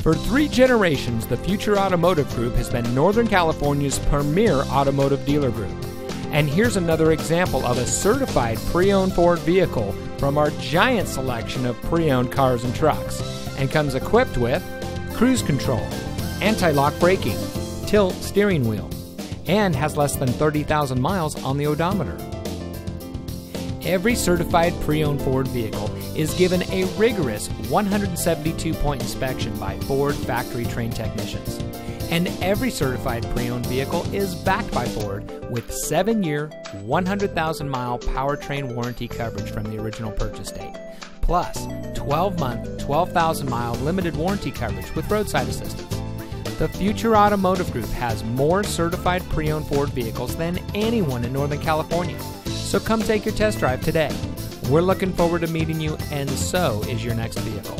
For three generations, the Future Automotive Group has been Northern California's premier automotive dealer group. And here's another example of a certified pre owned Ford vehicle from our giant selection of pre owned cars and trucks, and comes equipped with cruise control, anti lock braking, tilt steering wheel, and has less than 30,000 miles on the odometer. Every certified pre owned Ford vehicle is given a rigorous 172 point inspection by Ford factory trained technicians. And every certified pre owned vehicle is backed by Ford with 7 year, 100,000 mile powertrain warranty coverage from the original purchase date, plus 12 month, 12,000 mile limited warranty coverage with roadside assistance. The Future Automotive Group has more certified pre owned Ford vehicles than anyone in Northern California. So come take your test drive today. We're looking forward to meeting you, and so is your next vehicle.